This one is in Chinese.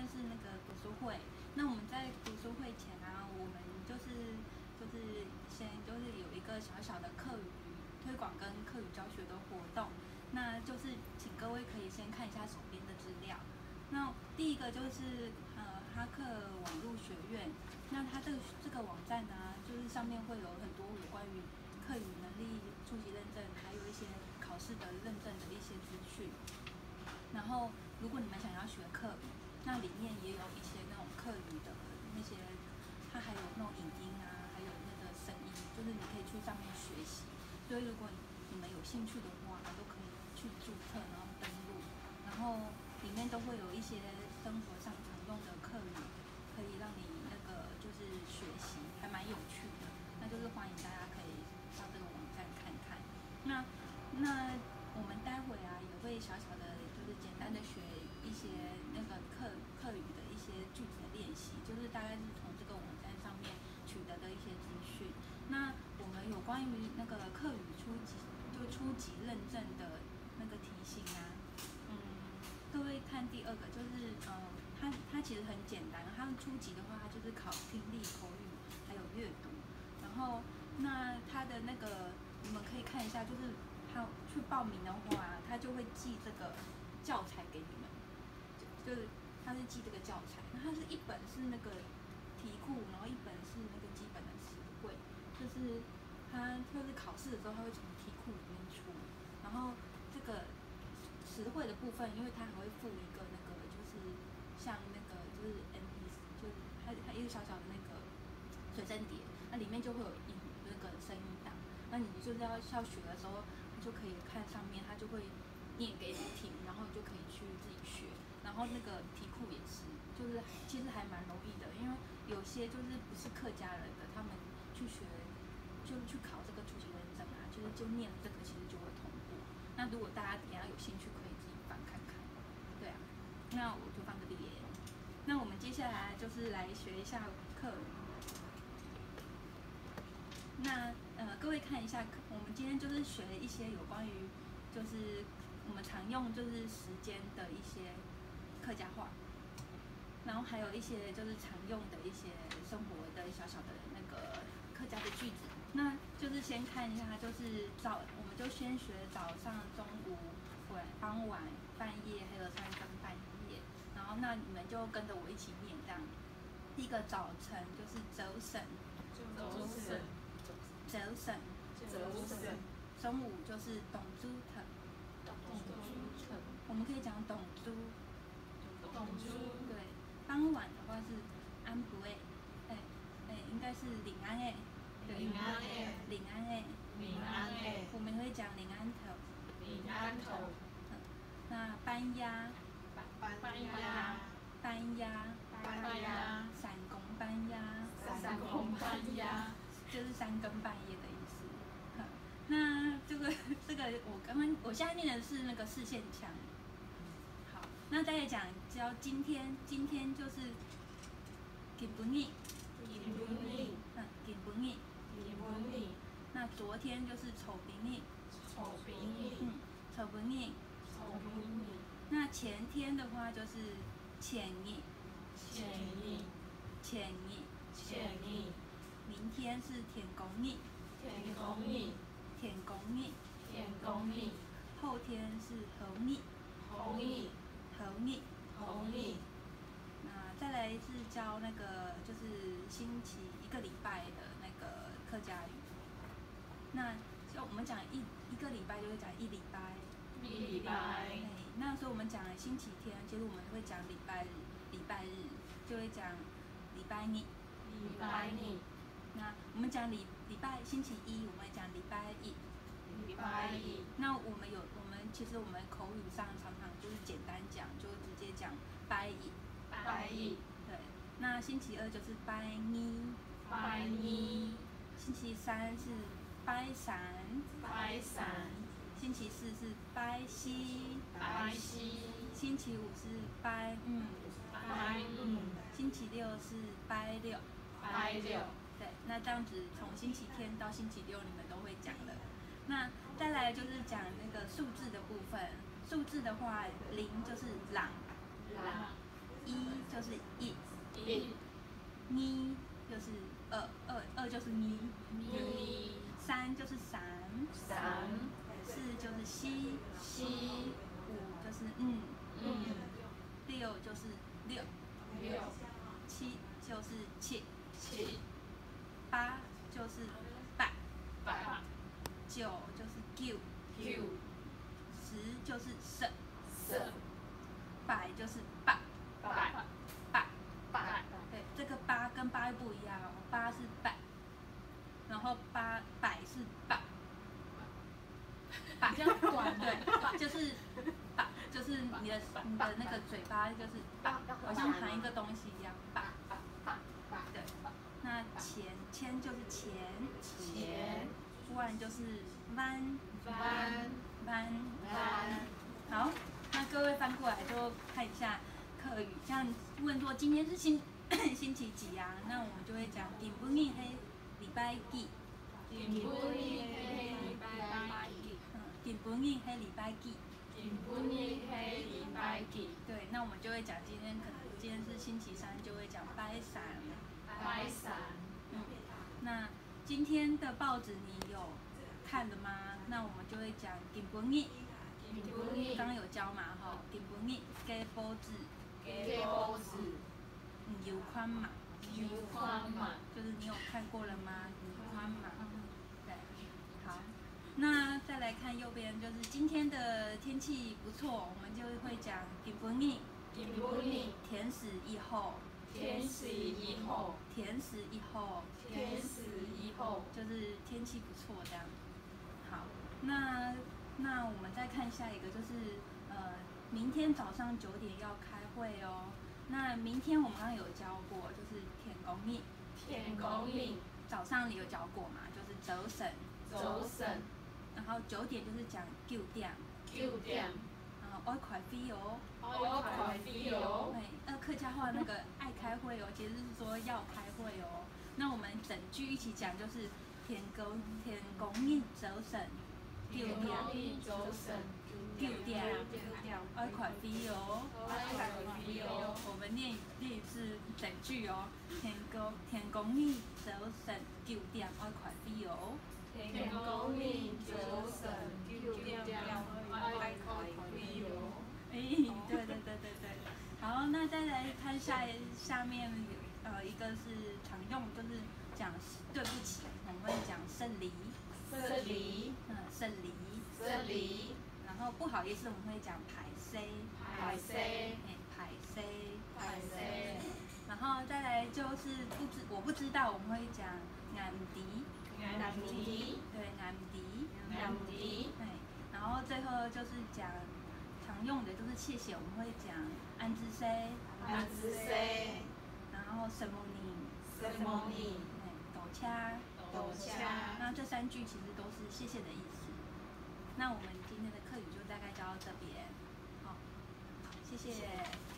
天是那个读书会，那我们在读书会前啊，我们就是就是先就是有一个小小的课语推广跟课语教学的活动，那就是请各位可以先看一下手边的资料。那第一个就是呃哈克网络学院，那它这个这个网站呢，就是上面会有很多有关于课语能力初级认证，还有一些考试的认证的一些资讯。然后，如果你们想要学课语，那里面也有一些那种课语的那些，它还有那种影音啊，还有那个声音，就是你可以去上面学习。所以，如果你们有兴趣的话，都可以去注册，然后登录，然后里面都会有一些生活上常用的课语，可以让你那个就是学习，还蛮有趣的。那就是欢迎大家可以到这个网站看看。那那我们待会啊也会小小的，就是简单的学一些那个课课语的一些句子的练习，就是大概是从这个网站上面取得的一些资讯。那我们有关于那个课语初级就初级认证的那个提醒啊，嗯，各位看第二个就是呃，它它其实很简单，它初级的话它就是考听力、口语还有阅读，然后那它的那个你们可以看一下，就是他去报名的话，他就会寄这个教材给你们，就是他是记这个教材，它是一本是那个题库，然后一本是那个基本的词汇，就是他就是考试的时候他会从题库里面出，然后这个词汇的部分，因为它还会附一个那个就是像那个就是 M P，就是它它一个小小的那个随身碟，那里面就会有音那个声音档，那你就是要要学的时候，就可以看上面，它就会念给你听，然后你就可以去自己学。然后那个题库也是，就是其实还蛮容易的，因为有些就是不是客家人的，他们去学就去考这个初级认证啊，就是就念这个其实就会通过。那如果大家等下有兴趣，可以自己翻看看。对啊，那我就放这边。那我们接下来就是来学一下课。那呃，各位看一下，我们今天就是学一些有关于就是我们常用就是时间的一些客家话，然后还有一些就是常用的一些生活的小小的那个客家的句子。那就是先看一下，就是早，我们就先学早上、中午、晚、傍晚、半夜，还有三更半夜。然后那你们就跟着我一起念这样。第一个早晨就是走省，走省，走省。走省，中午就是董猪藤，董猪腾，我们可以讲董猪。董猪，对，傍晚的话是安不诶，哎哎，应该是临安诶，对临安诶。临安诶，临安诶我们会讲临安头。临安头，那搬鸭，搬鸭，搬鸭，搬鸭，散工搬鸭，三公搬鸭，就是三更半夜的意思。那这个这个我刚刚我现在念的是那个四线腔。好，那再来讲，教今天，今天就是给不腻，你不腻，嗯，给不腻。你不腻，那昨天就是丑不腻，丑不腻，嗯，丑不腻。丑不腻，那前天的话就是浅腻，浅腻，浅腻。浅腻，明天是舔狗腻，舔狗腻，舔狗腻。舔狗腻，后天是猴腻，猴腻，猴腻。猴腻，那再来是教那个就是星期一个礼拜的那个客家语。那就我们讲一一个礼拜就会讲一礼拜。一礼拜哎，，那所以我们讲星期天，其实我们会讲礼拜日，礼拜日就会讲礼拜日。礼拜腻，那我们讲礼礼拜星期一，我们会讲礼拜一。礼拜一，那我们有我们其实我们口语上常常就是简单讲，就直接讲拜一。拜一，对，那星期二就是拜一，拜一，星期三是拜三，拜三，星期四是拜西，拜西，星期五是拜五，拜五，星期六是拜六。拜六，对，那这样子从星期天到星期六你们都会讲的。那再来就是讲那个数字的部分，数字的话，零就是朗，朗，一就是一，一。咪就是二，二二就是咪，咪三就是三，三四就是西，西五就是嗯，嗯六就是六，六七就是七，七八就是八，八九就是九，九十就是十，十百就是八，百百。百对，这个八跟八不一样哦，八是百，然后八百是百，百比较短对，就是，就是你的你的那个嘴巴就是，好像含一个东西一样，百。对，那钱千就是钱，钱万就是弯弯弯。弯好，那各位翻过来就看一下课语，像问说今天是星星期几啊？那我们就会讲顶不逆黑礼拜几，顶不逆黑礼拜几嗯，顶不逆黑礼拜几。顶不逆黑礼拜几？对，那我们就会讲今天可能今天是星期三，就会讲拜三。拜三。嗯，那今天的报纸你有看的吗？那我们就会讲顶不逆，顶不逆刚刚有教嘛哈，顶不逆给报纸，给报纸嗯，有宽嘛，有宽嘛就是你有看过了吗？有宽嘛，对，好，那再来看右边，就是今天的天气不错，我们就会讲顶不逆，顶不逆甜食以后，天时以后。甜食以后，天时以后。就是天气不错这样。好，那那我们再看下一个，就是呃，明天早上九点要开会哦。那明天我们刚刚有教过，就是天公命，天公命早上你有教过嘛？就是走神，走神。然后九点就是讲九点，九点然后爱快飞哦。爱快飞哦对，那客家话那个爱开会哦，其实是说要开会哦。那我们整句一起讲，就是天公天公命走神，九天点公命走省九点，爱快飞哦。我快飞哦我们念念一次整句哦，天公天公命走省，九点爱快飞哦。天公命走省九点我快飞哦哎，对对对对对。好，那再来看下下面呃一个是常用，就是讲对不起，我们会讲胜离，这里嗯胜离，这里然后不好意思我们会讲排 C，排 C 哎排 C，排 C 然后再来就是不知我不知道我们会讲南迪，南迪对南迪，南迪对，然后最后就是讲常用的就是谢谢，我们会讲安之 C，安之 C 然后什么你，什么你哎抖掐，抖掐那这三句其实都是谢谢的意思。那我们今天的课语就大概教到这边，好，谢谢。